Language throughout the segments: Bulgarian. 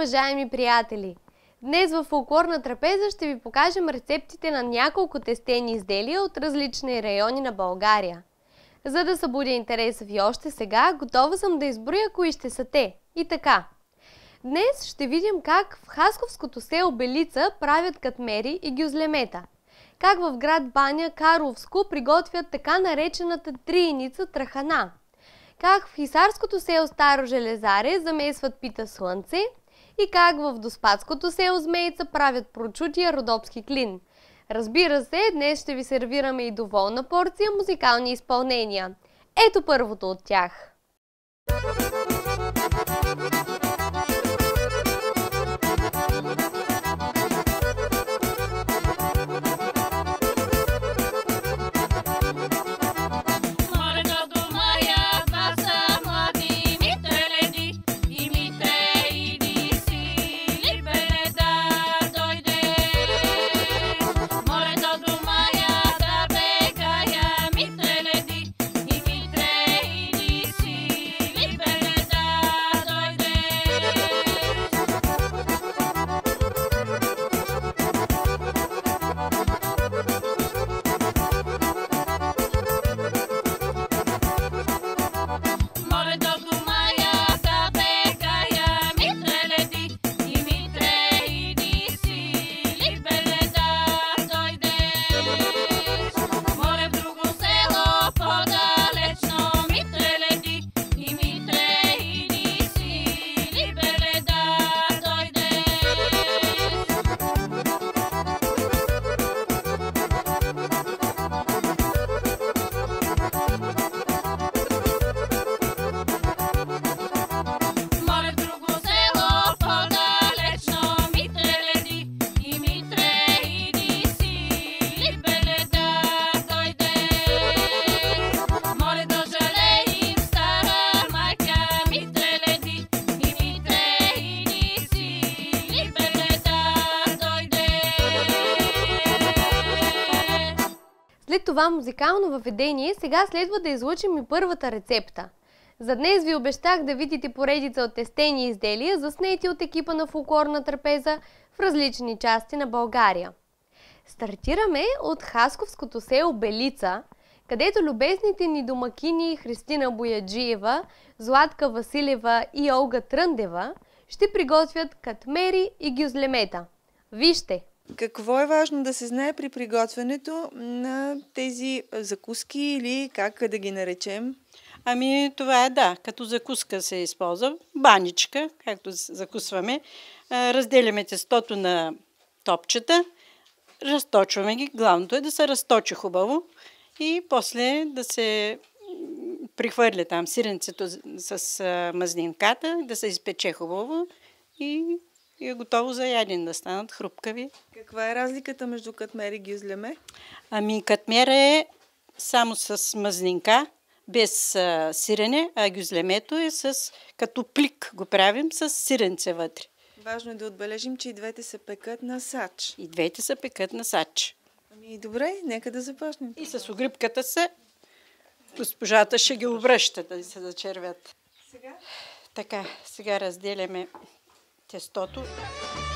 Уважаеми приятели! Днес в фолклорна трапеза ще ви покажем рецептите на няколко тестени изделия от различни райони на България. За да събудя интереса ви още сега, готова съм да изброя кои ще са те. И така. Днес ще видим как в Хасковското село Белица правят катмери и гюзлемета. Как в град Баня Карловско приготвят така наречената триеница трахана. Как в Хисарското село Старо Железаре замесват пита слънце и как в Доспадското село Змейца правят прочутия родопски клин. Разбира се, днес ще ви сервираме и доволна порция музикални изпълнения. Ето първото от тях. След това музикално въведение, сега следва да излучим и първата рецепта. За днес ви обещах да видите поредица от тестени изделия, заснети от екипа на фолклорна трапеза в различни части на България. Стартираме от Хасковското село Белица, където любезните ни домакини Христина Бояджиева, Златка Василева и Олга Тръндева ще приготвят катмери и гюзлемета. Вижте! Какво е важно да се знае при приготвянето на тези закуски или как да ги наречем? Ами това е да, като закуска се използва. Баничка, както закусваме. Разделяме тестото на топчета, разточваме ги. Главното е да се разточи хубаво и после да се прихвърля там сиренцето с мазнинката, да се изпече хубаво и и е готово за яден да станат хрупкави. Каква е разликата между катмер и гюзлеме? Ами катмер е само с мазнинка, без а, сирене, а гюзлемето е с, като плик го правим с сиренце вътре. Важно е да отбележим, че и двете се пекат на сач. И двете се пекат на сач. Ами добре, нека да започнем. И с огрибката се госпожата ще ги обръща да се зачервят. Сега? Така, сега разделяме тестото. Тази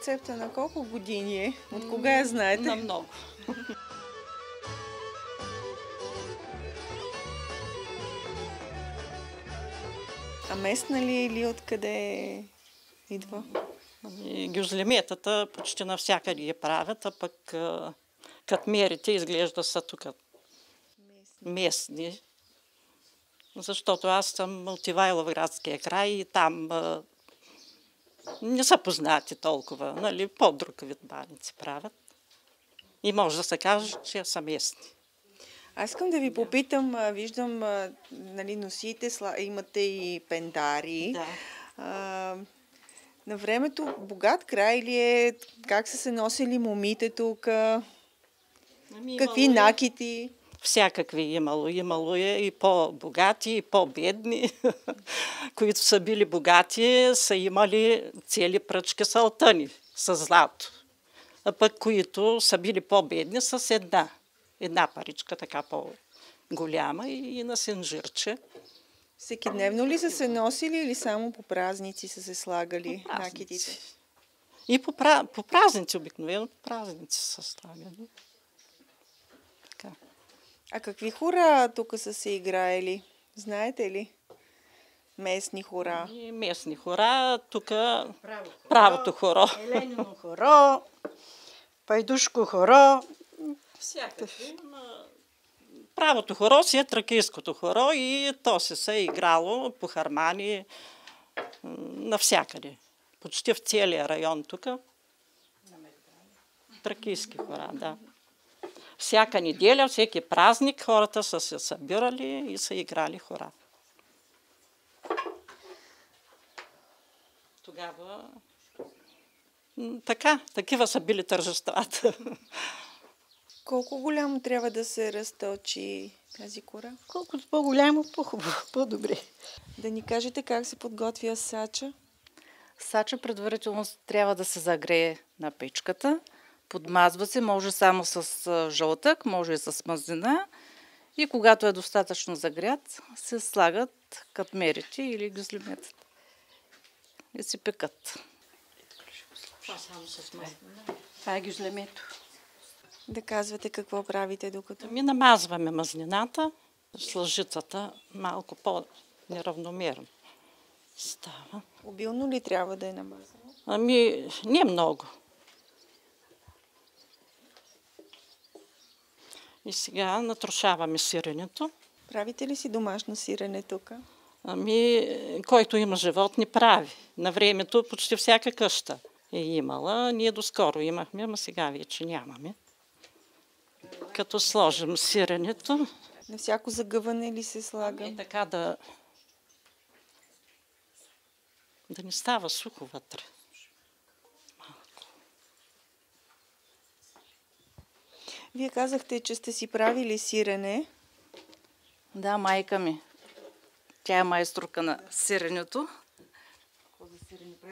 рецепта на колко години е? От кога я знаете? На много. А местна ли е или откъде идва? Ами, гюзлеметата почти навсякъде ги правят, а пък катмерите изглежда са тук местни. Защото аз съм от Ивайловградския край и там а, не са познати толкова, нали, по-друг вид баници правят. И може да се каже, че са местни. Аз искам да ви попитам, виждам, нали, носите, имате и пендари. Да. А, на времето богат край ли е? Как са се носили момите тук? Ами, Какви е- накити? Всякакви имало. Имало е и по-богати, и по-бедни. които са били богати, са имали цели пръчки салтани с злато. А пък които са били по-бедни с една. Една паричка, така по-голяма и, и на синжирче. Всеки дневно ли са се носили или само по празници са се слагали накитите? И по, по празници, обикновено по празници са слагани. А какви хора тук са се играели? Знаете ли? Местни хора. И местни хора, тук правото хоро. Еленино хоро, пайдушко хоро. Всякакви. Правото хоро си е тракийското хоро и то се се е играло по хармани навсякъде. Почти в целия район тук. Тракийски хора, да. Всяка неделя, всеки празник хората са се събирали и са играли хора. Тогава така, такива са били тържествата. Колко голямо трябва да се разточи тази кора? Колкото по-голямо, по-хубаво, по-добре. Да ни кажете как се подготвя сача? Сача предварително трябва да се загрее на печката. Подмазва се, може само с жълтък, може и с мазнина. И когато е достатъчно загрят, се слагат катмерите или гюзлиметът. И се пекат. Това е гюзлемето. Да казвате какво правите докато... Ми намазваме мазнината с лъжицата малко по-неравномерно става. Обилно ли трябва да е намазано? Ами, не много. И сега натрушаваме сиренето. Правите ли си домашно сирене тук? Ами, който има животни, прави. На времето почти всяка къща е имала. Ние доскоро имахме, ама сега вече нямаме. Като сложим сиренето, На всяко загъване ли се слага? и така да да не става сухо вътре. Вие казахте, че сте си правили сирене. Да, майка ми. Тя е майсторка на сиренето.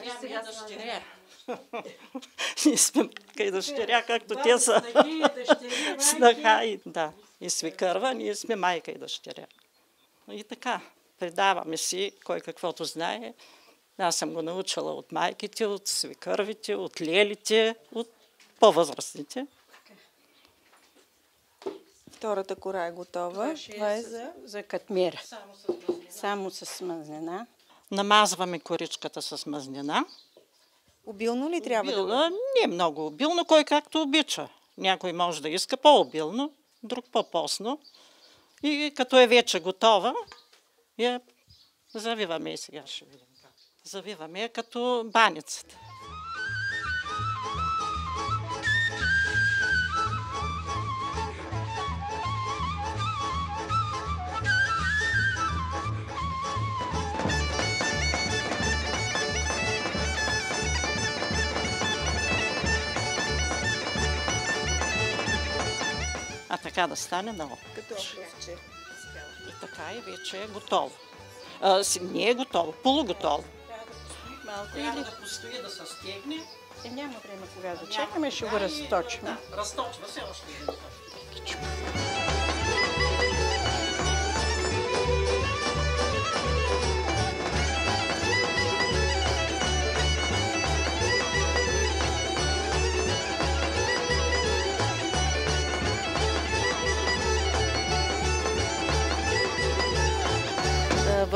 Тя ми е дъщеря. Ние сме и дъщеря, както те са. Снаха и, да, и свикърва, ние сме майка и дъщеря. И така, предаваме си кой каквото знае. Аз съм го научила от майките, от свикървите, от лелите, от по-възрастните. Втората кора е готова. Това е за... За катмира. Само с мазнина. Намазваме коричката с мазнина. Обилно ли трябва да... Обилна, не много обилно, кой както обича. Някой може да иска по-обилно, друг по-посно. И като е вече готова, я завиваме и сега ще видим как. Завиваме я като баницата. Така да стане на опит. Като оплъвче. И така и вече е готово. А, си, не е готово, полуготово. Малко Трябва да постои да се стегне. Е, няма време кога да чакаме, ще го разточим. Разточва се още един път.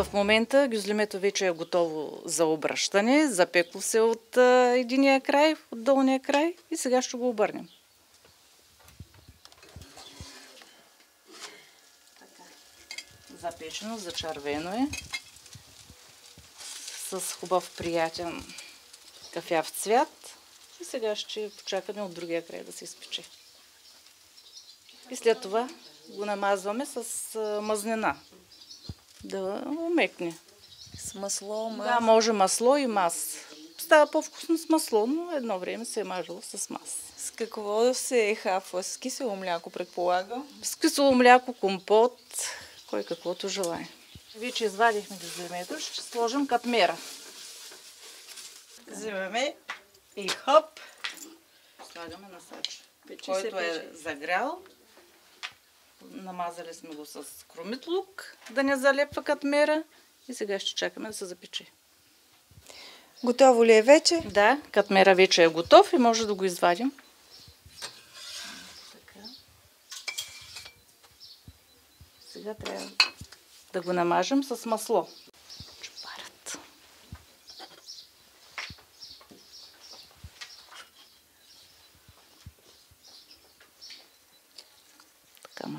В момента гюзлемето вече е готово за обръщане. Запекло се от единия край, от долния край и сега ще го обърнем. Запечено, зачервено е. С хубав приятен кафяв цвят. И сега ще почакаме от другия край да се изпече. И след това го намазваме с мазнина. Да умекне. С масло, мас. Да, може масло и мас. Става по-вкусно с масло, но едно време се е мажило с мас. С какво се хафва? С кисело мляко, предполагам? С кисело мляко, компот, кой каквото желая. Вече извадихме деземето, ще сложим катмера. Взимаме и хоп, Слагаме на сач, който е загрял. Намазали сме го с кромит лук, да не залепва катмера. И сега ще чакаме да се запече. Готово ли е вече? Да, катмера вече е готов и може да го извадим. Така. Сега трябва да го намажем с масло.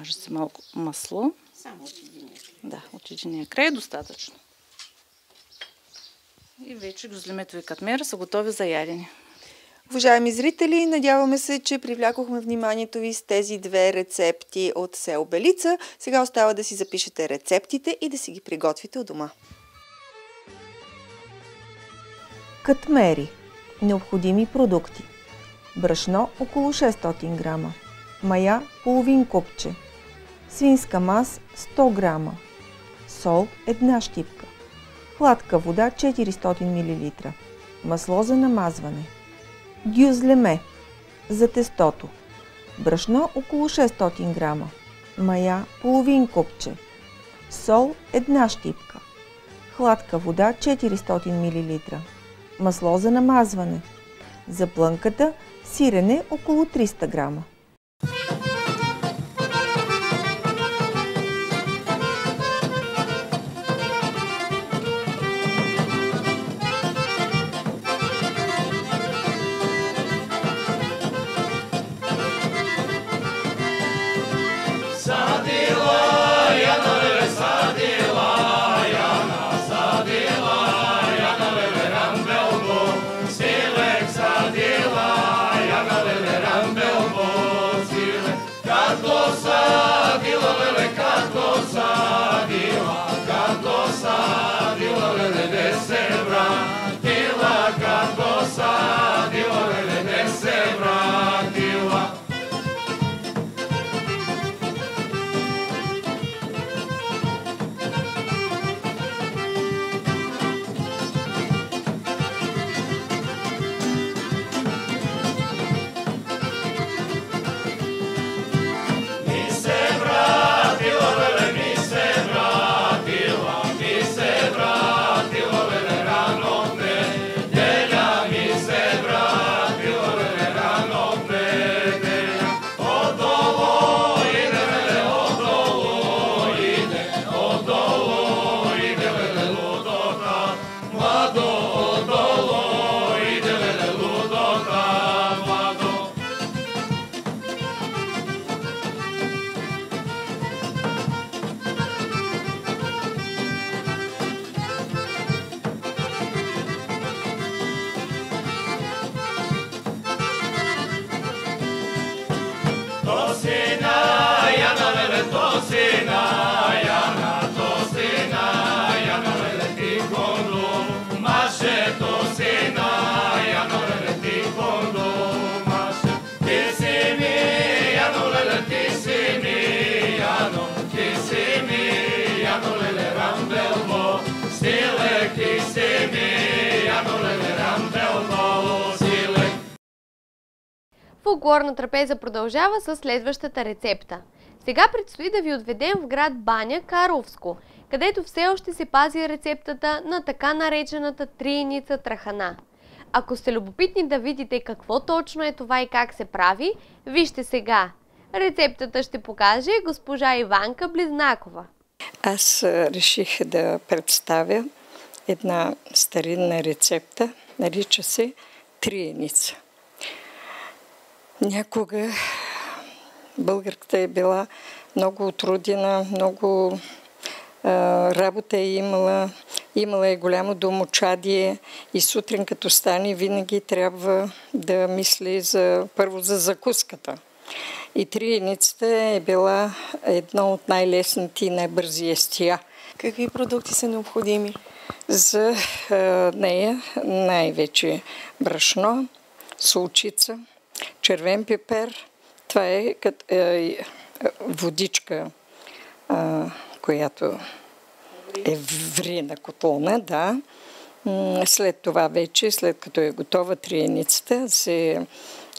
Маже се малко масло. само от един Да, от единия край е достатъчно. И вече гюзлеметови катмера са готови за ядене. Уважаеми зрители, надяваме се, че привлякохме вниманието ви с тези две рецепти от сел Белица. Сега остава да си запишете рецептите и да си ги приготвите у дома. Катмери. Необходими продукти. Брашно около 600 грама. Мая половин купче. Свинска мас 100 грама. Сол една щипка. Хладка вода 400 мл. Масло за намазване. Гюзлеме за тестото. Брашно около 600 грама. Мая половин купче. Сол една щипка. Хладка вода 400 мл. Масло за намазване. За плънката сирене около 300 грама. Фолклорна трапеза продължава с следващата рецепта. Сега предстои да ви отведем в град Баня, Карловско, където все още се пази рецептата на така наречената триеница трахана. Ако сте любопитни да видите какво точно е това и как се прави, вижте сега. Рецептата ще покаже госпожа Иванка Близнакова. Аз реших да представя една старинна рецепта, нарича се триеница. Някога българката е била много отрудена, много а, работа е имала, имала е голямо домочадие и сутрин като стане винаги трябва да мисли за, първо за закуската. И триеницата е била едно от най-лесните и най-бързи естия. Какви продукти са необходими? За е, нея най-вече брашно, солчица, червен пипер. Това е като е, водичка, е, която е врина котлона, да. След това вече, след като е готова триеницата, се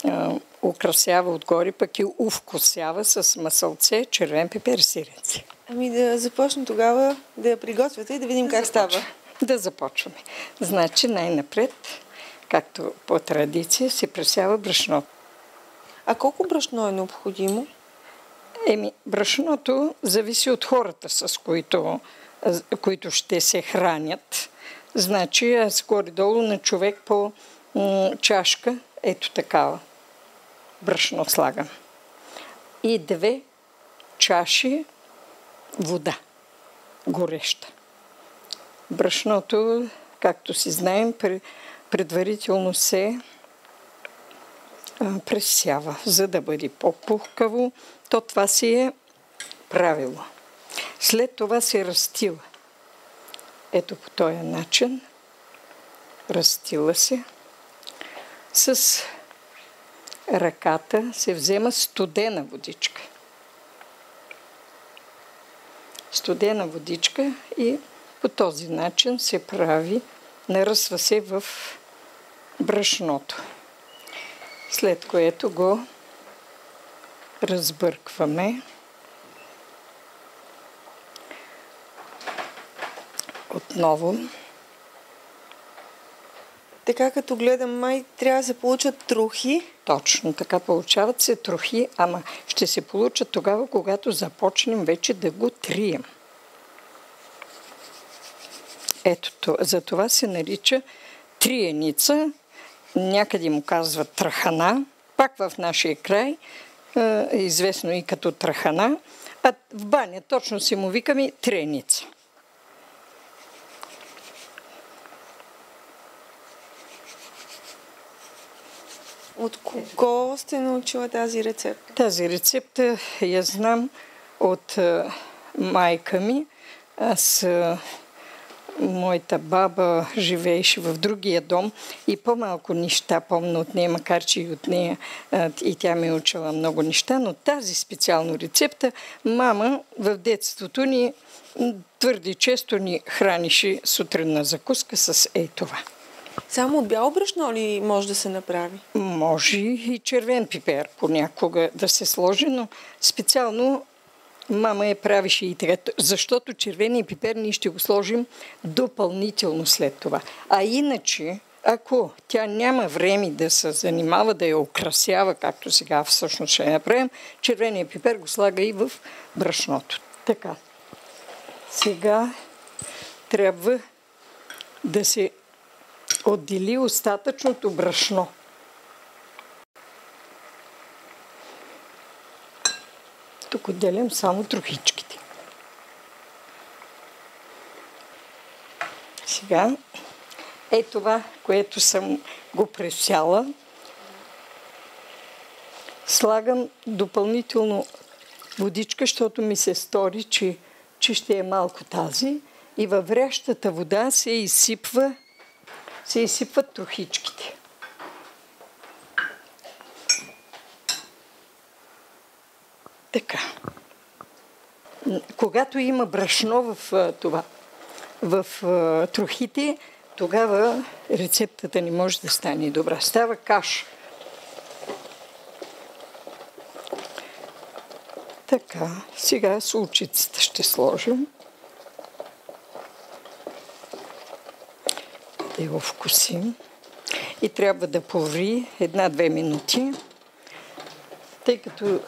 а, украсява отгоре, пък и увкусява с масълце, червен пепер и сиренци. Ами да започнем тогава да я приготвяте и да видим да как започва. става. Да започваме. Значи най-напред, както по традиция, се пресява брашното. А колко брашно е необходимо? Еми, брашното зависи от хората, с които, които ще се хранят. Значи аз горе-долу на човек по м- чашка, ето такава, брашно слагам. И две чаши вода, гореща. Брашното, както си знаем, предварително се пресява, за да бъде по-пухкаво. То това си е правило. След това се разтила. Ето по този начин. Разтила се. С ръката се взема студена водичка. Студена водичка и по този начин се прави, наръсва се в брашното. След което го разбъркваме. отново. Така като гледам, май трябва да се получат трохи. Точно така получават се трохи, ама ще се получат тогава, когато започнем вече да го трием. Ето, за това се нарича триеница, някъде му казват трахана, пак в нашия край, е известно и като трахана, а в баня точно си му викаме треница. От кого сте научила тази рецепта? Тази рецепта я знам от майка ми. Аз моята баба живееше в другия дом и по-малко неща помня от нея, макар че и от нея и тя ми е учила много неща, но тази специална рецепта мама в детството ни твърде често ни хранише сутрин на закуска с ей това. Само от бяло брашно ли може да се направи? Може и червен пипер понякога да се сложи, но специално мама я правише и така, защото червения пипер ние ще го сложим допълнително след това. А иначе, ако тя няма време да се занимава, да я украсява, както сега всъщност ще направим, червения пипер го слага и в брашното. Така. Сега трябва да се отдели остатъчното брашно. Тук отделям само трохичките. Сега е това, което съм го пресяла. Слагам допълнително водичка, защото ми се стори, че, че ще е малко тази. И във врящата вода се изсипва се изсипват трохичките. Така. Когато има брашно в това, в трохите, тогава рецептата не може да стане добра. Става каша. Така, сега сулчицата ще сложим. да го вкусим. И трябва да поври една-две минути, тъй като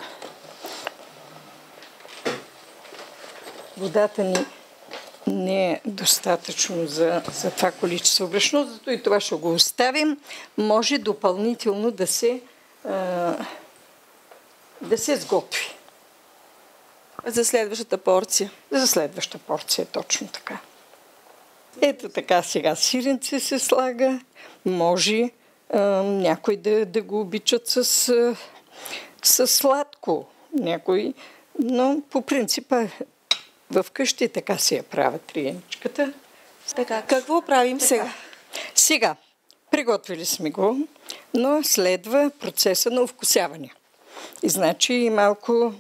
водата ни не е достатъчно за, за това количество брашно, зато и това ще го оставим. Може допълнително да се, а, да се сготви. За следващата порция. За следващата порция, точно така. Ето така сега сиренце се слага. Може а, някой да, да го обичат с а, с сладко някой, но по принципа в къщи така си я правят триеничката. Така, какво правим сега? Сега, приготвили сме го, но следва процеса на овкусяване. И значи малко,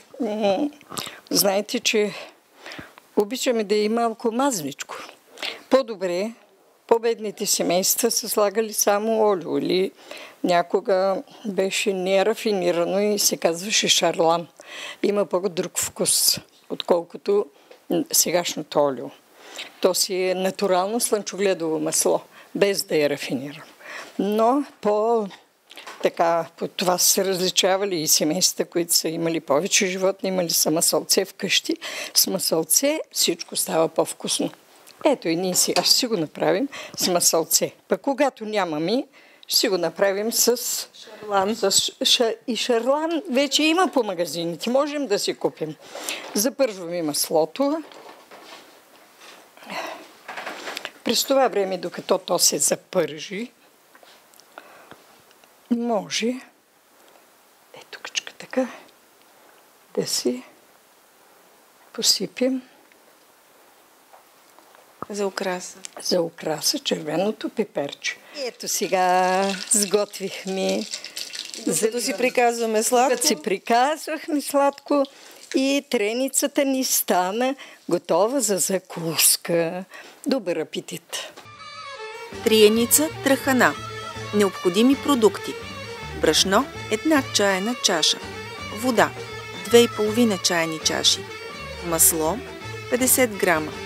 знаете, че обичаме да е малко мазничко. По-добре, по-бедните семейства са слагали само олио или някога беше нерафинирано и се казваше шарлан. Има по-друг вкус, отколкото сегашното олио. То си е натурално слънчогледово масло, без да е рафинирано. Но по така, по това са се различавали и семействата, които са имали повече животни, имали са масълце вкъщи. С масълце всичко става по-вкусно. Ето и ние сега ще си го направим с масълце. Пък когато нямаме, ще си го направим с шарлан. С ша, и шарлан вече има по магазините. Можем да си купим. Запържваме маслото. През това време, докато то се запържи, може ето качка така да си посипем За украса. за украса червеното пеперче. Ето сега сготвихме Като си приказваме сладко. Като си приказвахме сладко и треницата ни стана готова за закуска. Добър апетит! Триеница трахана. Необходими продукти. Брашно – една чайна чаша. Вода – 2,5 чайни чаши. Масло – 50 грама.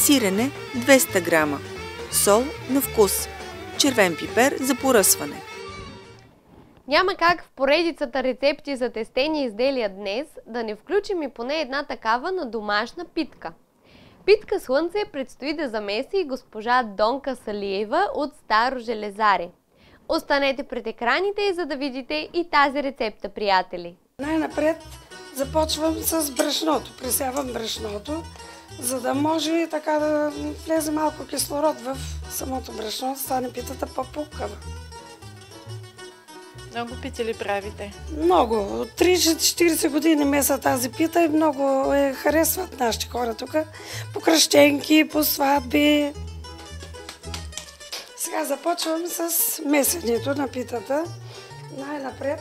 Сирене – 200 грама. Сол на вкус. Червен пипер за поръсване. Няма как в поредицата рецепти за тестени изделия днес да не включим и поне една такава на домашна питка. Питка слънце предстои да замеси и госпожа Донка Салиева от Старо Железаре. Останете пред екраните, за да видите и тази рецепта, приятели. Най-напред започвам с брашното. Пресявам брашното, за да може така да влезе малко кислород в самото брашно, да стане питата по-пукава. Много пити ли правите? Много. От 30-40 години меса тази пита и много е харесват нашите хора тук. По кръщенки, по сватби. Сега започвам с месенето на питата. Най-напред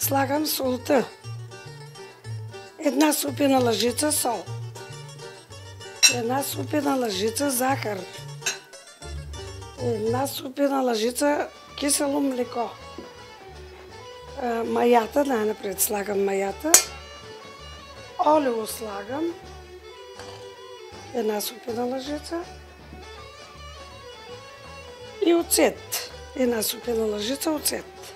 слагам солта. Една супена лъжица сол. Една супена лъжица захар. Една супена лъжица кисело млеко. Маята, най-напред слагам маята. Олио слагам. Една супена лъжица. И оцет. Една супена лъжица оцет.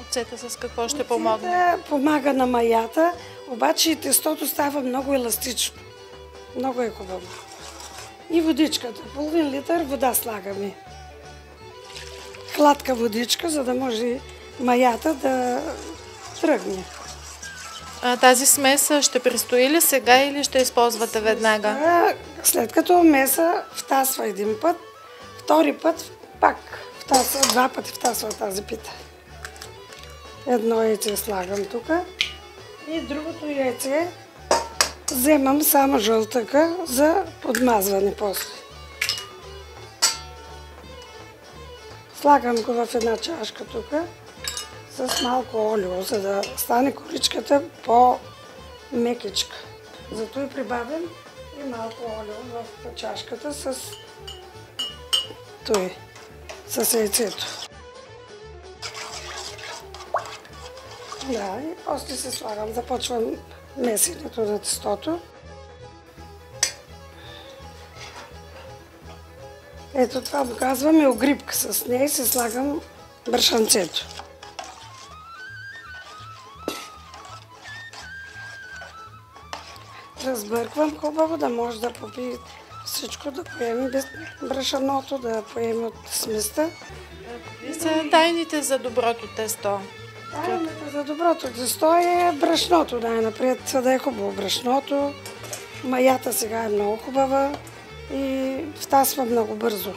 Оцета с какво ще помогне? Помага на маята, обаче и тестото става много еластично. Много е хубаво. И водичката. Половин литър вода слагаме. Хладка водичка, за да може маята да тръгне. А, тази смес ще престои ли сега или ще използвате веднага? След като меса втасва един път, втори път пак втасва, два пъти втасва тази пита. Едно яйце слагам тук и другото яйце вземам само жълтъка за подмазване после. Слагам го в една чашка тук с малко олио, за да стане коричката по-мекичка. Зато и прибавям и малко олио в чашката с той, с яйцето. Да, и после се слагам, започвам месенето на тестото. Ето това го казваме огрибка. С нея се слагам брашанцето. Разбърквам хубаво, да може да попие всичко, да поеме без брашаното, да поеме от сместа. Какви са тайните за доброто тесто? За доброто тесто е брашното най-напред, да е хубаво брашното. Маята сега е много хубава и втасва много бързо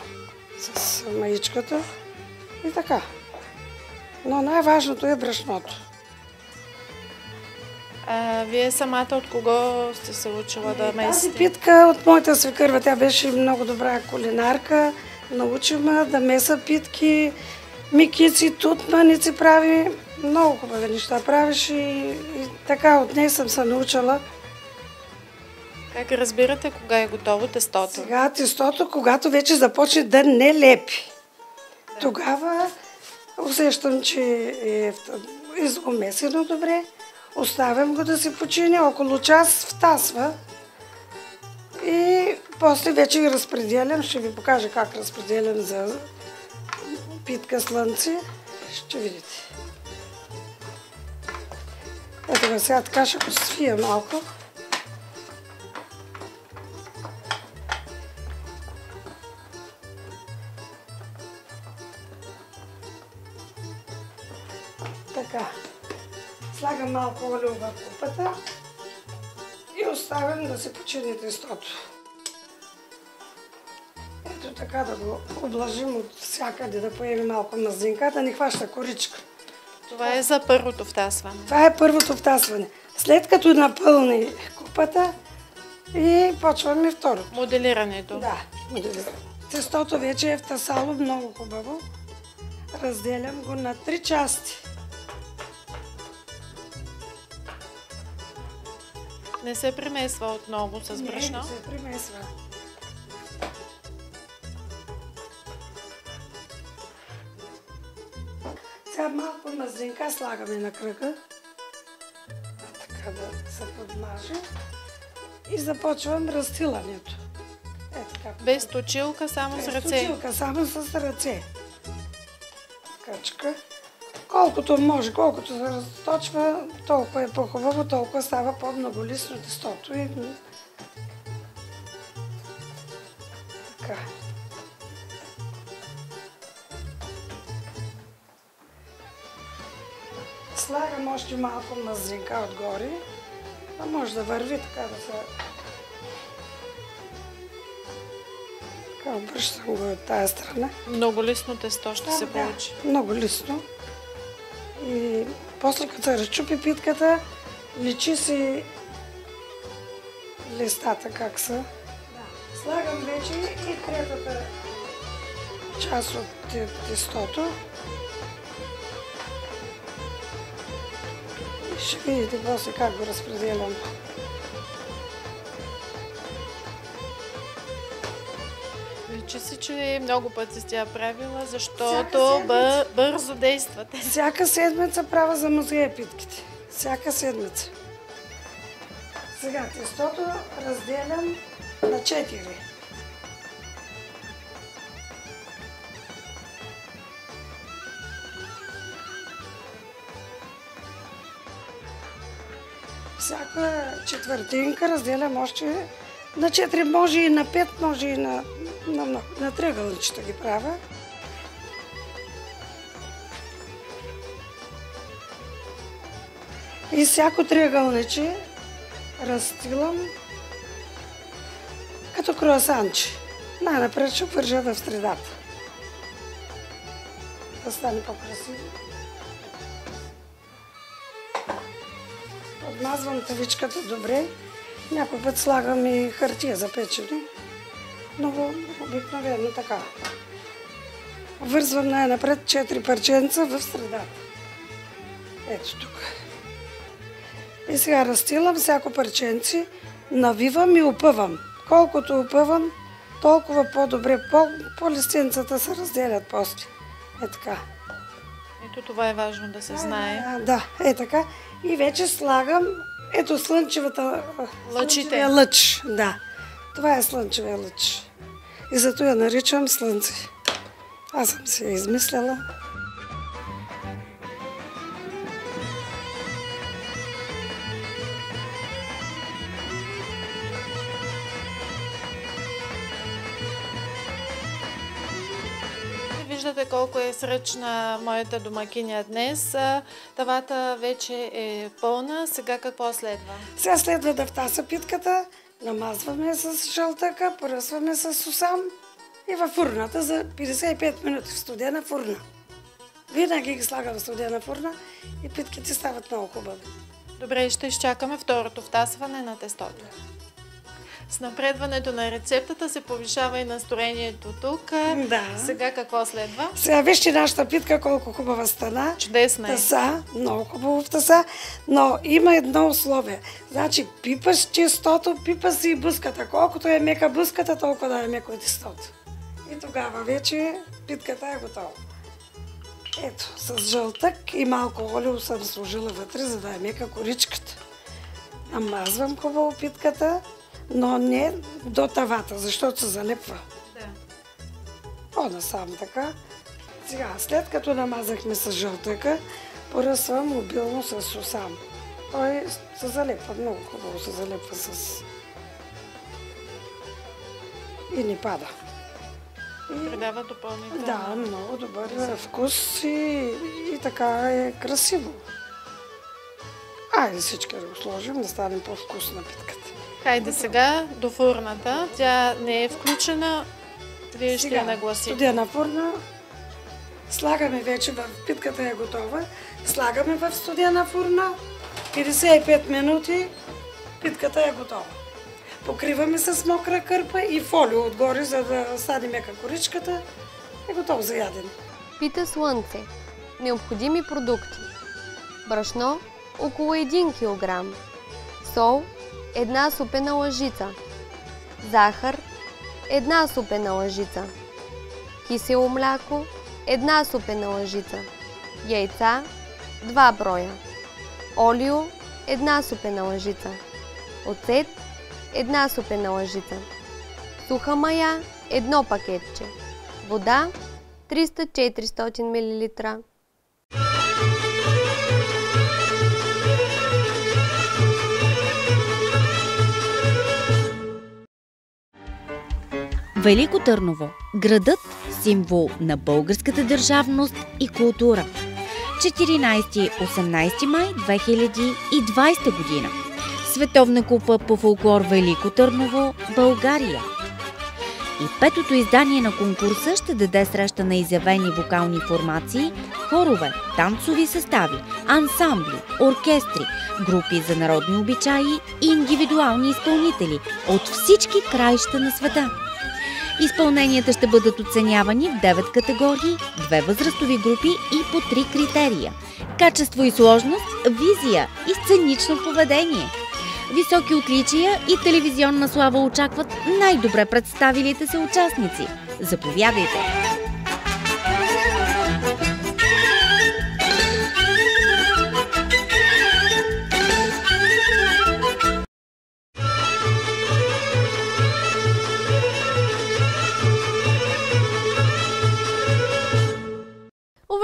с маичката и така. Но най-важното е брашното. А, вие самата от кого сте се учила да Тази месите? питка от моята свекърва, тя беше много добра кулинарка. Научи ме да меса питки, микици, тутманици прави. Много хубави неща правиш и, и така от нея съм се научила. Как разбирате кога е готово тестото? Сега тестото, когато вече започне да не лепи. Тогава усещам, че е изумесено добре. Оставям го да се почине. Около час втасва. И после вече ги разпределям. Ще ви покажа как разпределям за питка слънце. Ще видите. Ето го сега така ще го свия малко. Така. Слагам малко олио в купата и оставям да се почини тестото. Ето така да го облажим от всякъде, да поеме малко мазнинка, да не хваща коричка. Това е за първото втасване. Това е първото втасване. След като напълни купата и почваме второто. Моделирането. Да, моделирам. Тестото вече е втасало много хубаво. Разделям го на три части. Не се примесва отново с Не, брашно. не се примесва. Сега малко мазнинка слагаме на кръга. Така да се подмаже. И започвам разтилането. Е така. Без точилка, само с Без ръце. точилка, само с ръце. Качка. Колкото може, колкото се разточва, толкова е по-хубаво, толкова става по-многолисно тестото. И... Така. Слагам още малко мазнинка отгоре, а може да върви така да се... Така обръщам го от тази страна. Много лесно тесто ще се Да, получи. много лесно. И после като се разчупи питката, личи си листата как са. Слагам вече и третата част от те- тестото. Ще видите после как го разпределям. Личи се, че много пъти сте я правила, защото бъ- бързо действате. Всяка седмица правя за музея питките. Всяка седмица. Сега тестото разделям на 4. Всяка четвъртинка разделям още на 4, може и на 5, може и на, на, на, на триъгълничета ги правя. И всяко триъгълниче разстилам като круасанче. Най-напред ще вържа в средата. Да стане по-красиво. Подмазвам тавичката добре. Някой път слагам и хартия за печене. Но обикновено така. Вързвам най-напред 4 парченца в средата. Ето тук. И сега разстилам всяко парченце, навивам и опъвам. Колкото опъвам, толкова по-добре. По, по-листенцата се разделят после. Е така. Ето това е важно да се знае. А, да, е така. И вече слагам, ето слънчевата... Лъчите. лъч. Да, това е слънчевия лъч. И зато я наричам слънце. Аз съм си я измисляла. Колко е сръчна моята домакиня днес. Тавата вече е пълна. Сега какво следва? Сега следва да втаса питката, намазваме с жълтъка, поръсваме с сусам и във фурната за 55 минути в студена фурна. Винаги ги слагам в студена фурна и питките стават много хубави. Добре, ще изчакаме второто втасване на тестото. С напредването на рецептата се повишава и настроението тук. Да. Сега какво следва? Сега вижте нашата питка колко хубава стана. Чудесна е. Таса, много хубаво таса, но има едно условие. Значи пипаш чистото, пипа си и бъската. Колкото е мека бъската, толкова да е меко и тестото. И тогава вече питката е готова. Ето, с жълтък и малко олио съм сложила вътре, за да е мека коричката. Намазвам хубаво питката, но не до тавата, защото се залепва. Да. О, сам така. Сега, след като намазахме с жълтъка, поръсвам обилно с сусам. Той се залепва, много хубаво се залепва с... И не пада. И... Придава допълнително. Да, много добър вкус и, и така е красиво. Айде всички да го сложим, да стане по-вкусна питката. Хайде сега до фурната. Тя не е включена. Вие ще я нагласите. студена фурна. Слагаме вече в питката е готова. Слагаме в студена фурна. 55 минути питката е готова. Покриваме с мокра кърпа и фолио отгоре, за да стане мека коричката. Е готов за ядене. Пита слънце. Необходими продукти. Брашно около 1 кг. Сол една супена лъжица. Захар една супена лъжица. Кисело мляко една супена лъжица. Яйца 2 броя. Олио една супена лъжица. Оцет една супена лъжица. Суха мая едно пакетче. Вода 300-400 мл. Велико Търново – градът, символ на българската държавност и култура. 14-18 май 2020 година. Световна купа по фолклор Велико Търново, България. И петото издание на конкурса ще даде среща на изявени вокални формации, хорове, танцови състави, ансамбли, оркестри, групи за народни обичаи и индивидуални изпълнители от всички краища на света. Изпълненията ще бъдат оценявани в 9 категории, две възрастови групи и по три критерия – качество и сложност, визия и сценично поведение. Високи отличия и телевизионна слава очакват най-добре представилите се участници. Заповядайте!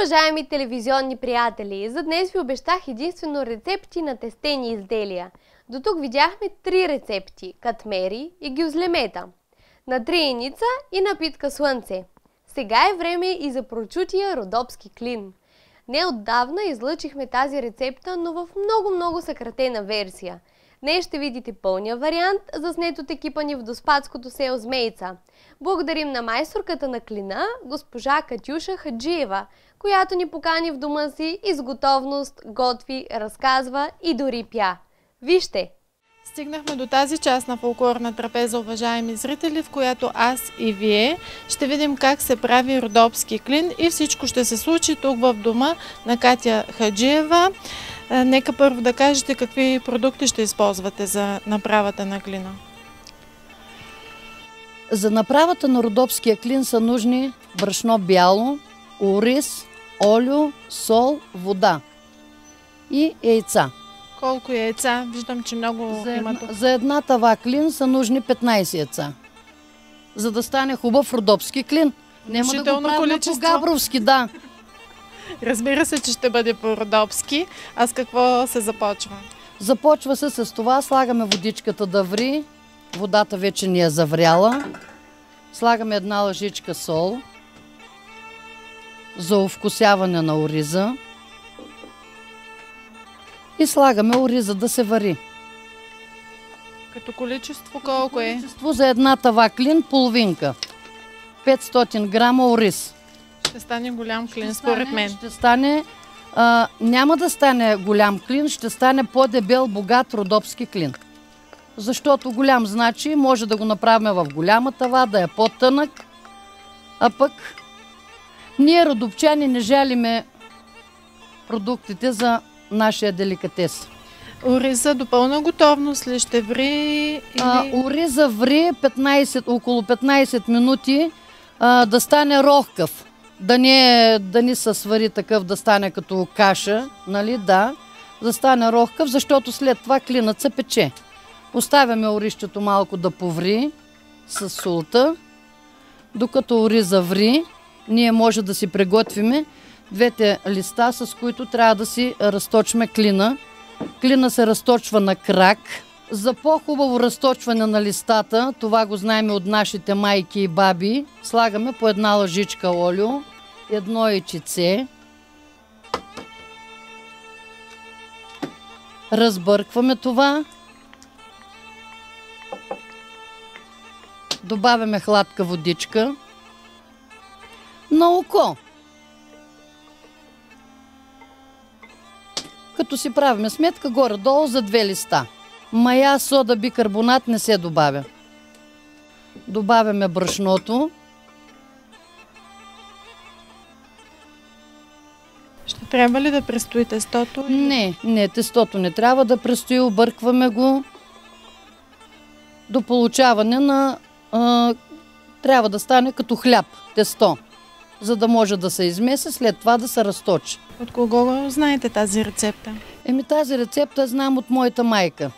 Уважаеми телевизионни приятели, за днес ви обещах единствено рецепти на тестени изделия. До тук видяхме три рецепти – катмери и гюзлемета, на триеница и напитка слънце. Сега е време и за прочутия родопски клин. Не отдавна излъчихме тази рецепта, но в много-много съкратена версия. Днес ще видите пълния вариант, заснет от екипа ни в Доспадското село Змейца. Благодарим на майсторката на клина, госпожа Катюша Хаджиева, която ни покани в дома си и с готовност готви, разказва и дори пя. Вижте! Стигнахме до тази част на фолклорна трапеза, уважаеми зрители, в която аз и вие ще видим как се прави родопски клин и всичко ще се случи тук в дома на Катя Хаджиева. Е, Нека първо да кажете какви продукти ще използвате за направата на клина. За направата на родопския клин са нужни брашно бяло, ориз, олио, сол, вода и яйца. Колко яйца? Виждам, че много За има една, тук. за една тава клин са нужни 15 яйца. За да стане хубав родопски клин. Няма да го правим количество. по-габровски, да. Разбира се, че ще бъде по-родопски. А с какво се започва? Започва се с това, слагаме водичката да ври, водата вече ни е завряла, слагаме една лъжичка сол за овкусяване на ориза и слагаме ориза да се вари. Като количество колко е? Количество за една тава клин половинка. 500 грама ориз. Ще стане голям клин, според мен. Ще стане а, няма да стане голям клин, ще стане по-дебел, богат родопски клин. Защото голям значи може да го направим в голяма тава, да е по-тънък, а пък ние родопчани не жалиме продуктите за нашия деликатес. Ориза до пълна готовност ли ще ври? Или... А, ориза ври 15, около 15 минути а, да стане рохкав. Да не, да не се свари такъв, да стане като каша, нали, да. Да стане рохкав, защото след това клинът се пече. Оставяме орището малко да поври с султа. Докато ориза ври, ние може да си приготвиме двете листа, с които трябва да си разточме клина. Клина се разточва на крак. За по-хубаво разточване на листата, това го знаем от нашите майки и баби, слагаме по една лъжичка олио, едно яйчице, разбъркваме това, добавяме хладка водичка на око. Като си правим сметка горе-долу за две листа. Мая, сода, бикарбонат не се добавя. Добавяме брашното. Ще трябва ли да престои тестото? Не, не, тестото не трябва да престои, объркваме го до получаване на... А, трябва да стане като хляб, тесто, за да може да се измеси, след това да се разточи. От кого знаете тази рецепта? Еми тази рецепта знам от моята майка.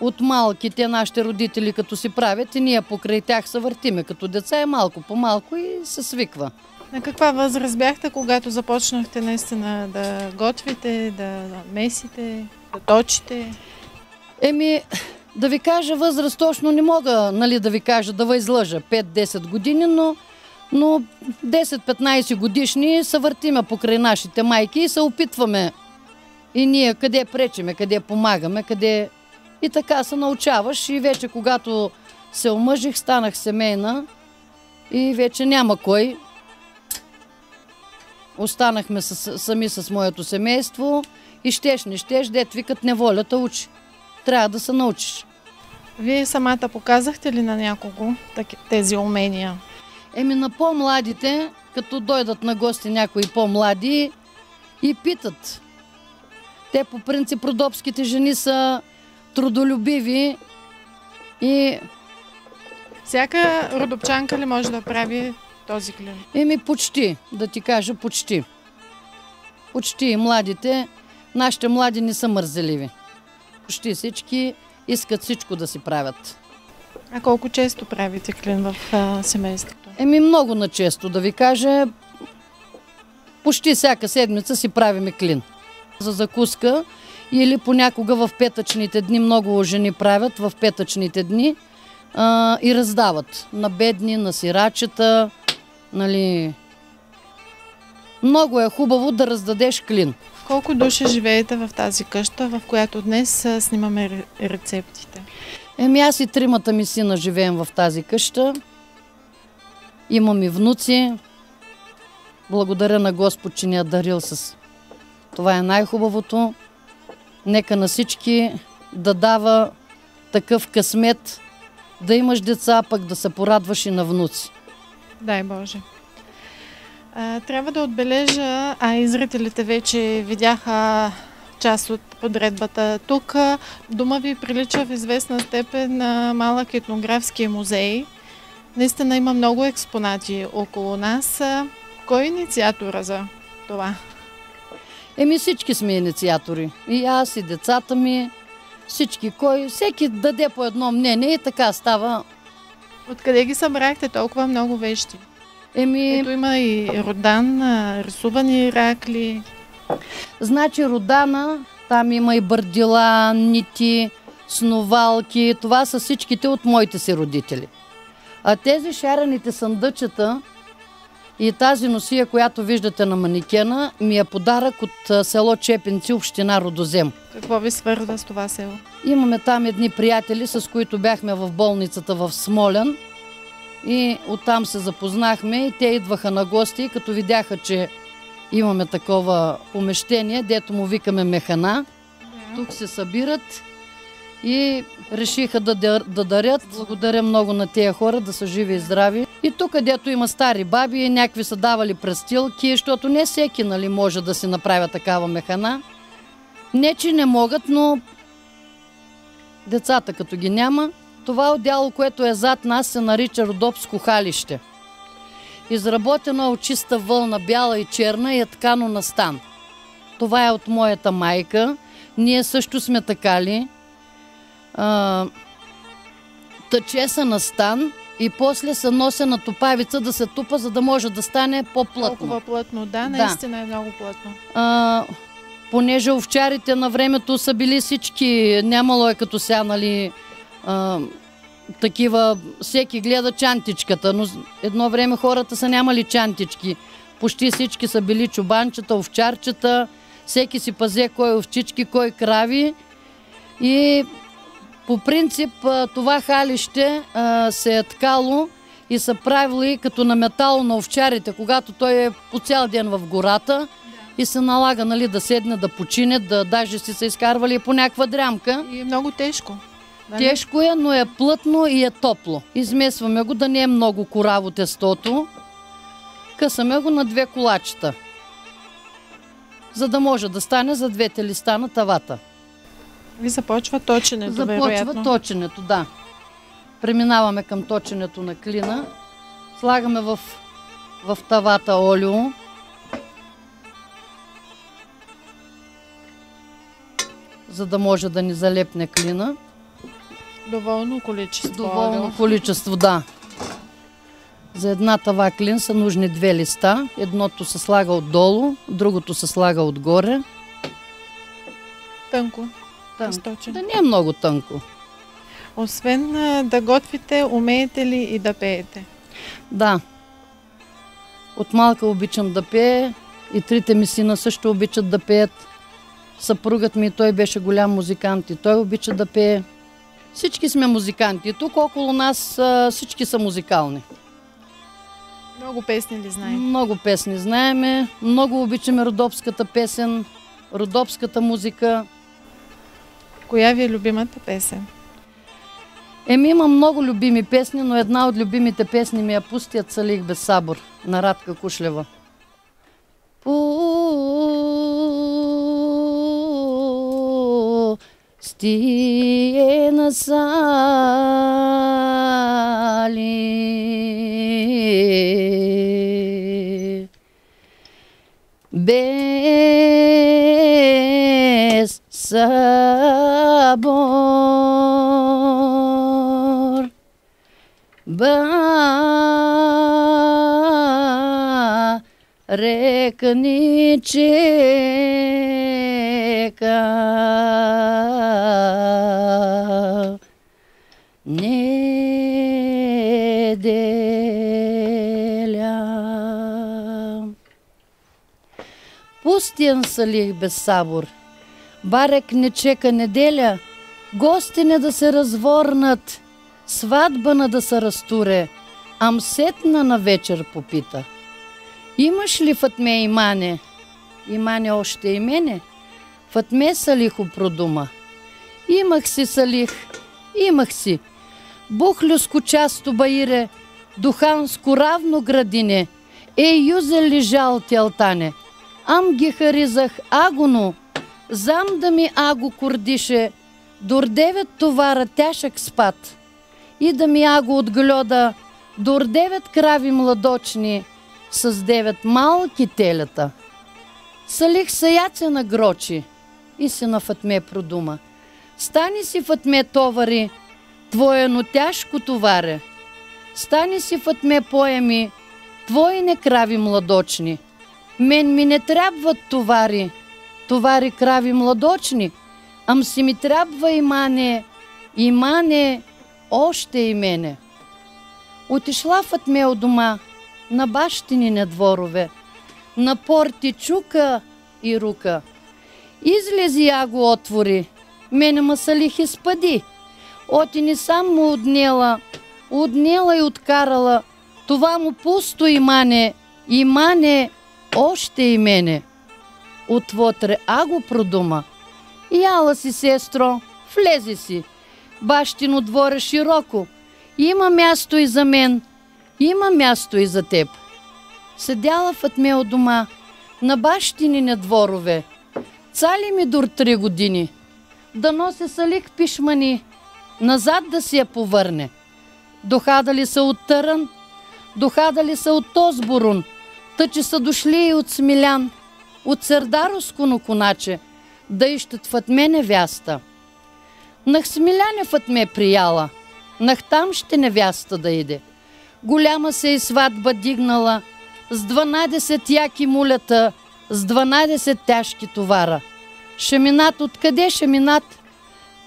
От малки те нашите родители като си правят и ние покрай тях се въртиме. Като деца е малко по малко и се свиква. На каква възраст бяхте, когато започнахте наистина да готвите, да месите, да точите? Еми, да ви кажа възраст точно не мога нали, да ви кажа да ви излъжа 5-10 години, но, но 10-15 годишни се въртиме покрай нашите майки и се опитваме и ние къде пречиме, къде помагаме, къде... И така се научаваш и вече когато се омъжих, станах семейна и вече няма кой. Останахме с, сами с моето семейство и щеш, не щеш, дет викат неволята учи. Трябва да се научиш. Вие самата показахте ли на някого тези умения? Еми на по-младите, като дойдат на гости някои по-млади и питат. Те по принцип родопските жени са трудолюбиви и Всяка родопчанка ли може да прави този клин? Еми почти, да ти кажа почти. Почти и младите, нашите млади не са мързеливи. Почти всички искат всичко да си правят. А колко често правите клин в а, семейството? Еми много начесто да ви кажа, почти всяка седмица си правиме клин. За закуска или понякога в петъчните дни, много жени правят в петъчните дни а, и раздават на бедни, на сирачета, нали... Много е хубаво да раздадеш клин. Колко души живеете в тази къща, в която днес снимаме ре- рецептите? Еми аз и тримата ми сина живеем в тази къща. Имам и внуци. Благодаря на Господ, че ни е дарил с... Това е най-хубавото. Нека на всички да дава такъв късмет, да имаш деца, пък да се порадваш и на внуци. Дай Боже. А, трябва да отбележа, а и зрителите вече видяха част от подредбата. Тук дома ви прилича в известна степен на малък етнографски музей. Наистина има много експонати около нас. Кой е инициатора за това? Еми всички сме инициатори. И аз, и децата ми, всички. Кой, всеки даде по едно мнение и така става. Откъде ги събрахте толкова много вещи? Еми, Ето има и родан, рисувани ракли. Значи Родана, там има и бърдила, нити, сновалки. Това са всичките от моите си родители. А тези шарените съндъчета и тази носия, която виждате на манекена, ми е подарък от село Чепенци, община Родозем. Какво ви свързва с това село? Имаме там едни приятели, с които бяхме в болницата в Смолян и оттам се запознахме и те идваха на гости като видяха, че имаме такова помещение, дето му викаме механа. Тук се събират и решиха да, да, да дарят. Благодаря много на тези хора, да са живи и здрави. И тук, където има стари баби, някакви са давали престилки, защото не всеки нали, може да си направя такава механа. Не, че не могат, но децата като ги няма. Това отдяло, което е зад нас, се нарича Родопско халище. Изработено е от чиста вълна, бяла и черна и е ткано на стан. Това е от моята майка. Ние също сме такали. А, тъче са на стан и после се нося на топавица да се тупа, за да може да стане по-плътно. Толкова плътно, да, наистина е много плътно. А, понеже овчарите на времето са били всички, нямало е като сега, нали, а, такива, всеки гледа чантичката, но едно време хората са нямали чантички. Почти всички са били чубанчета, овчарчета, всеки си пазе кой овчички, кой крави. И по принцип това халище а, се е ткало и са правили като на метало на овчарите, когато той е по цял ден в гората и се налага нали, да седне, да почине, да даже си се изкарвали по някаква дрямка. И е много тежко. Тежко е, но е плътно и е топло. Измесваме го да не е много кораво тестото. Късаме го на две колачета. За да може да стане за двете листа на тавата. И започва точенето, Започва вероятно. точенето, да. Преминаваме към точенето на клина. Слагаме в, в тавата олио. За да може да ни залепне клина. Доволно количество. Доволно количество, да. За една тава клин са нужни две листа. Едното се слага отдолу, другото се слага отгоре. Тънко. Тънко. Да не е много тънко. Освен да готвите, умеете ли и да пеете? Да. От малка обичам да пее. И трите ми сина също обичат да пеят. Съпругът ми, той беше голям музикант и той обича да пее. Всички сме музиканти. Тук около нас а, всички са музикални. Много песни ли знаете? Много песни знаеме. Много обичаме родопската песен, родопската музика. Коя ви е любимата песен? Еми има много любими песни, но една от любимите песни ми е Пустият салих без сабор на Радка Кушлева. Пустие на сали без sabor. Ba rekni чека Пустиен салих без сабор. Барек не чека неделя, гостине да се разворнат, сватбана да се разтуре, ам сетна на вечер попита. Имаш ли Фатме имане? Имане още и мене? Фатме салихо продума. Имах си салих, имах си. Бухлюско часто баире, духанско равно градине, е юзе лежал тялтане. Ам ги харизах агоно, зам да ми аго курдише, дор девет товара тяшък спад. И да ми аго отгледа, дор девет крави младочни, с девет малки телята. Салих саяце на грочи и се на Фатме продума. Стани си Фатме товари, твоя но тяжко товаре. Стани си Фатме поеми, твои не крави младочни. Мен ми не трябват товари, товари крави младочни, ам си ми трябва имане, имане още и мене. Отишла Фатме от дома, на бащинине дворове, на порти чука и рука. Излези я го отвори, мене ма салих изпади. Оти не сам му отнела, отнела и откарала, това му пусто имане, имане още и мене. Отвотре аго продума. Яла си, сестро, влези си. Бащино двор широко. Има място и за мен. Има място и за теб. Седяла в отме от дома, на бащини на дворове. Цали ми дур три години. Да носи салик пишмани, назад да си я повърне. Дохадали са от Търън, дохадали са от Тозборун, тъче са дошли и от Смилян, от Сърдаровско ноконаче, да ищат в ме невяста. Нах Смиляне в прияла, нах там ще невяста да иде. Голяма се и сватба дигнала, с 12 яки мулята, с 12 тяжки товара. Шеминат откъде шеминат?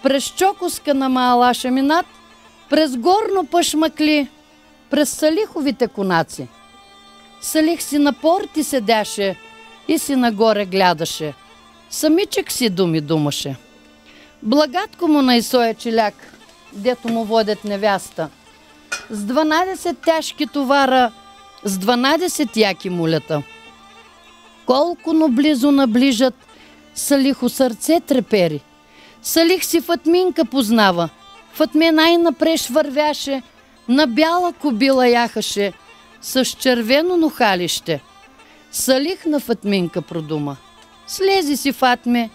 През Чокоска на Маала шеминат, през горно пъшмакли, през Салиховите конаци. Салих си на порти седяше и си нагоре гледаше. Самичък си думи думаше. Благатко му на Исоя челяк, дето му водят невяста. С 12 тяжки товара, с 12 яки мулята. Колко наблизо наближат, Салихо сърце трепери. Салих си Фатминка познава. Фатме най-напреш вървяше, на бяла кобила яхаше, с червено нохалище. Салих на Фатминка продума. Слези си, Фатме,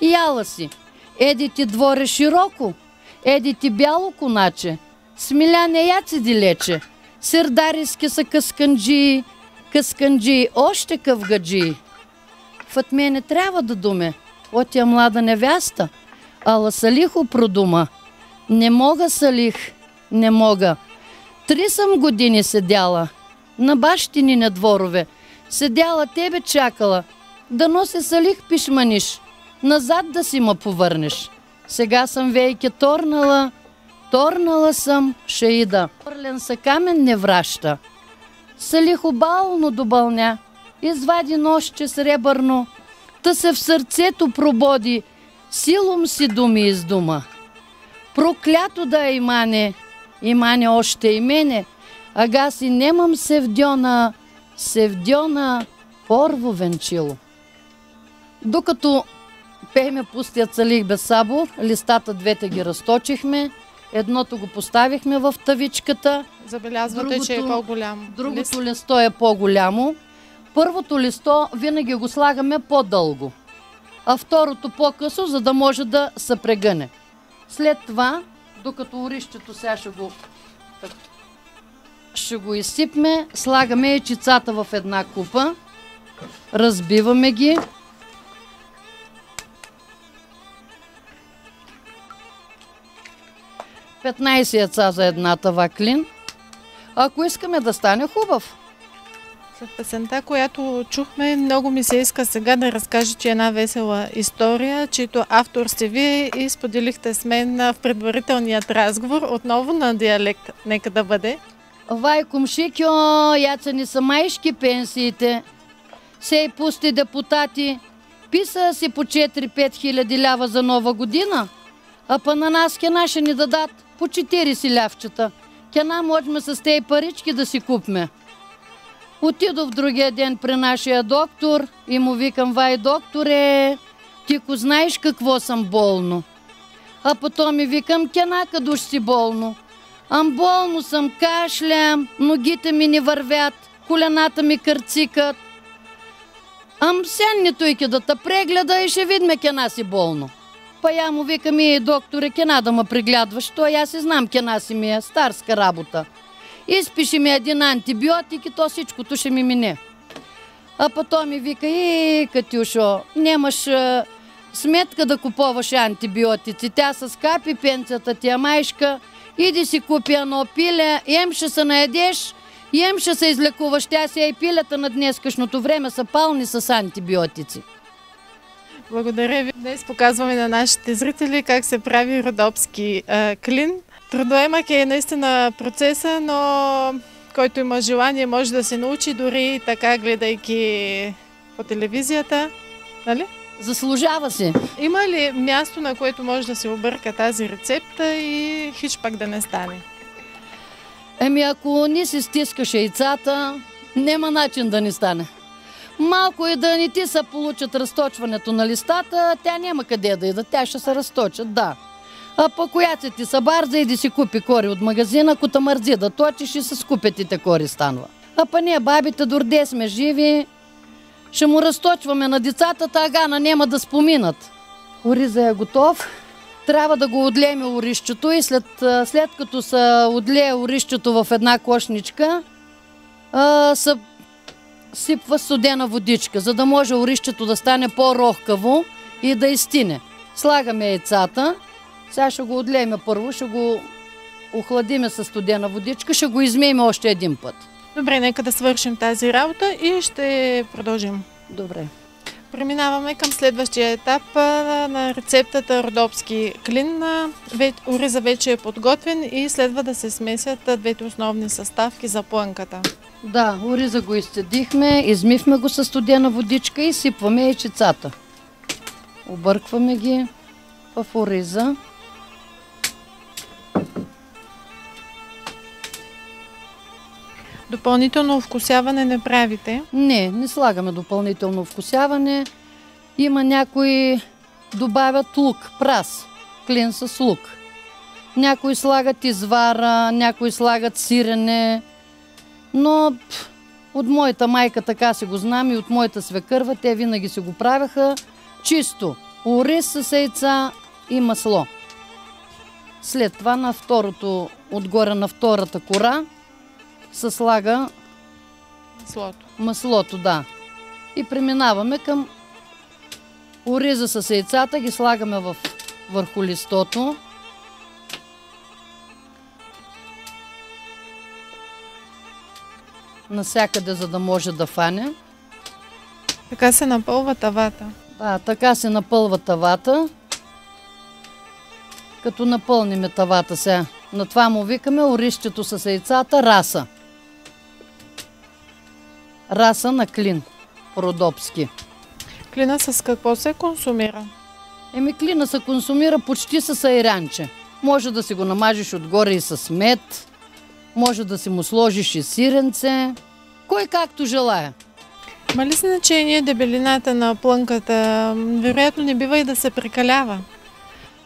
яла си. Еди ти дворе широко, еди ти бяло коначе, смиляне яци дилече, сърдариски са късканджии, късканджии още къвгаджии. Фатме не трябва да думе, от я млада невяста, ала Салихо продума. Не мога, Салих, не мога. Три съм години седяла, на бащини на дворове. Седяла тебе чакала, да носи Салих пишманиш, назад да си ма повърнеш. Сега съм вейке торнала, торнала съм шеида. Орлен са камен не враща. Салих обално добълня, извади нощче сребърно, та се в сърцето прободи, силом си думи из дума. Проклято да е имане, имане още и мене, ага си немам севдьона, севдьона порво венчило. Докато пееме пустия цалих без сабо, листата двете ги разточихме, едното го поставихме в тавичката. Забелязвате, другото, че е по-голямо. Другото листо е по-голямо. Първото листо винаги го слагаме по-дълго, а второто по-късо, за да може да се прегъне. След това, докато орището сега ще го, ще го изсипме, слагаме яйчицата в една купа, разбиваме ги. Петнайсет яйца за една тава клин. Ако искаме да стане хубав. След песента, която чухме, много ми се иска сега да разкажете една весела история, чието автор сте вие и споделихте с мен в предварителният разговор, отново на диалект. Нека да бъде. Вай, кумшикьо, яца ни са майшки пенсиите. Сей пусти депутати. Писа си по 4-5 хиляди лява за нова година. А па на нас кена ще ни дадат по 40 лявчета. Кена можем с тези парички да си купме. Отидох другия ден при нашия доктор и му викам, вай докторе, ти ко знаеш какво съм болно? А потом ми викам, кенака душ си болно. Ам болно съм, кашлям, ногите ми не вървят, колената ми кърцикат. Ам сенни тойки да те прегледа и ще видме кена си болно. Па я му викам и докторе, кена да ме преглядваш, то аз си знам кена си ми е старска работа. Изпиши ми един антибиотик и то всичкото ще ми мине. А потом ми вика, и Катюшо, нямаш сметка да купуваш антибиотици. Тя с скапи пенцията ти, а майшка, иди си купи едно пиле, ем ще се наедеш, ем ще се излекуваш. Тя си и пилета на днескашното време са пални с антибиотици. Благодаря ви. Днес показваме на нашите зрители как се прави родопски а, клин. Трудоемък е наистина процеса, но който има желание може да се научи дори така гледайки по телевизията. Нали? Заслужава се. Има ли място, на което може да се обърка тази рецепта и хич пак да не стане? Еми, ако не си стискаш яйцата, няма начин да ни стане. Малко и да не ти се получат разточването на листата, тя няма къде да ида, тя ще се разточат, да. А по която ти са барза, иди си купи кори от магазина, ако те мързи да точиш и се скупят и те кори станва. А па ние бабите дорде сме живи, ще му разточваме на децата, тагана няма да споминат. Ориза е готов. Трябва да го отлеме орището и след, след като се отлее орището в една кошничка, се сипва студена водичка, за да може орището да стане по-рохкаво и да изтине. Слагаме яйцата. Сега ще го отлеме първо, ще го охладиме с студена водичка, ще го измиеме още един път. Добре, нека да свършим тази работа и ще продължим. Добре. Преминаваме към следващия етап на рецептата Родопски клин. Ориза вече е подготвен и следва да се смесят двете основни съставки за плънката. Да, ориза го изцедихме, измивме го с студена водичка и сипваме яйчицата. Объркваме ги в ориза. Допълнително вкусяване не правите? Не, не слагаме допълнително вкусяване. Има някои добавят лук, прас, клин с лук. Някои слагат извара, някои слагат сирене, но от моята майка така си го знам и от моята свекърва, те винаги си го правяха чисто. Ориз с яйца и масло. След това на второто, отгоре на втората кора, се слага маслото. Маслото, да. И преминаваме към ориза с яйцата, ги слагаме в, върху листото. Насякъде, за да може да фане. Така се напълва тавата. Да, така се напълва тавата. Като напълниме тавата сега. На това му викаме орището с яйцата раса раса на клин, родопски. Клина с какво се консумира? Еми клина се консумира почти с айранче. Може да си го намажеш отгоре и с мед, може да си му сложиш и сиренце, кой както желая. Ма ли значение дебелината на плънката? Вероятно не бива и да се прекалява.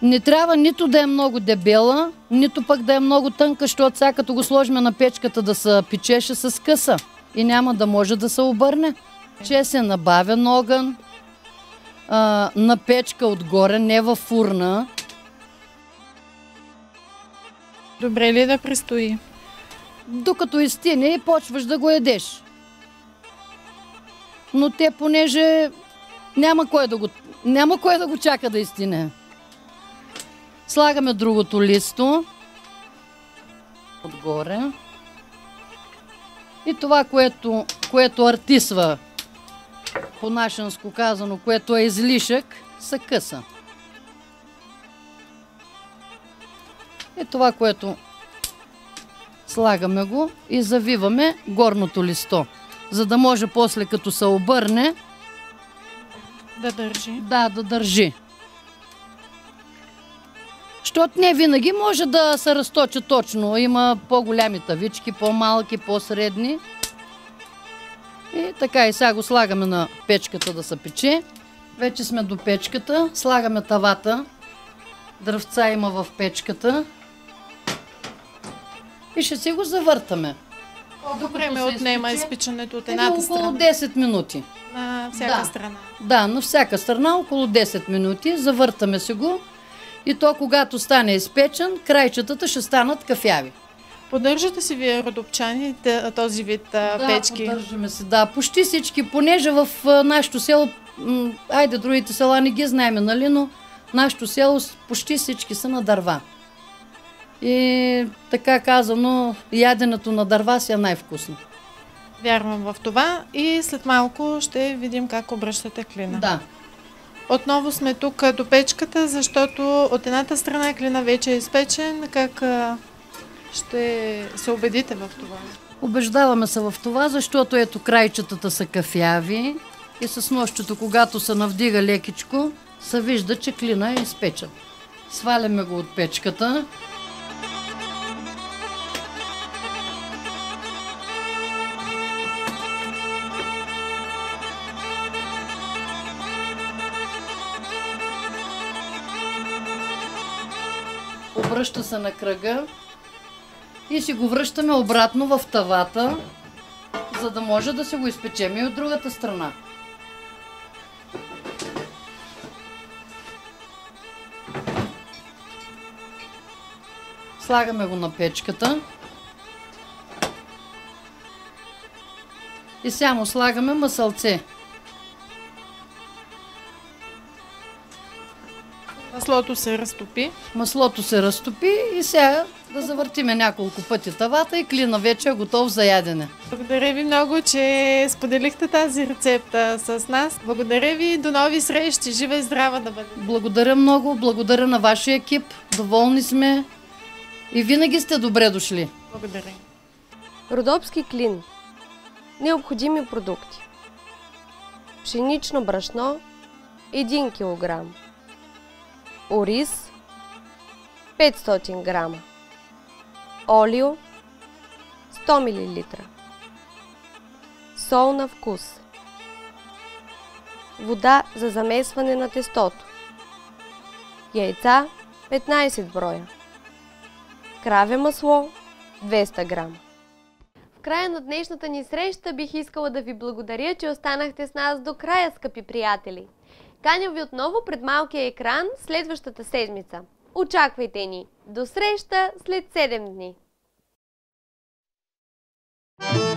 Не трябва нито да е много дебела, нито пък да е много тънка, защото сега като го сложим на печката да се печеше с къса и няма да може да се обърне. Че се набавен огън, а, на печка отгоре, не във фурна. Добре ли да престои? Докато изтине и почваш да го едеш. Но те, понеже няма кой да го, няма кой да го чака да изтине. Слагаме другото листо отгоре. И това, което, което артисва, по нашенско казано, което е излишък, са къса. И това, което слагаме го и завиваме горното листо, за да може после като се обърне да държи. Да, да държи. Защото не винаги може да се разточи точно. Има по-голями тавички, по-малки, по-средни. И така и сега го слагаме на печката да се пече. Вече сме до печката. Слагаме тавата. Дръвца има в печката. И ще си го завъртаме. Колко време отнема изпичането от едната страна? Около 10 минути. На всяка да. страна? Да, на всяка страна около 10 минути. Завъртаме си го. И то, когато стане изпечен, крайчетата ще станат кафяви. Поддържате си вие родопчани този вид да, печки? Да, поддържаме се, да. Почти всички, понеже в нашото село, айде другите села не ги знаем, нали, но нашето село почти всички са на дърва. И така казано, яденето на дърва си е най-вкусно. Вярвам в това и след малко ще видим как обръщате клина. Да. Отново сме тук до печката, защото от едната страна клина вече е изпечен. Как ще се убедите в това? Убеждаваме се в това, защото ето крайчетата са кафяви и с нощето, когато се навдига лекичко, се вижда, че клина е изпечен. Сваляме го от печката. Обръща се на кръга и си го връщаме обратно в тавата, за да може да се го изпечем и от другата страна. Слагаме го на печката. И сега му слагаме масълце. Маслото се разтопи. Маслото се разтопи и сега да завъртиме няколко пъти тавата и клина вече е готов за ядене. Благодаря ви много, че споделихте тази рецепта с нас. Благодаря ви и до нови срещи. Жива и здрава да бъде. Благодаря много, благодаря на вашия екип. Доволни сме и винаги сте добре дошли. Благодаря. Родопски клин. Необходими продукти. Пшенично брашно 1 кг. Ориз 500 грама. Олио 100 мл. Сол на вкус. Вода за замесване на тестото. Яйца 15 броя. Краве масло 200 грама. В края на днешната ни среща бих искала да ви благодаря, че останахте с нас до края, скъпи приятели. Каня ви отново пред малкия екран следващата седмица. Очаквайте ни! До среща след 7 дни! thank you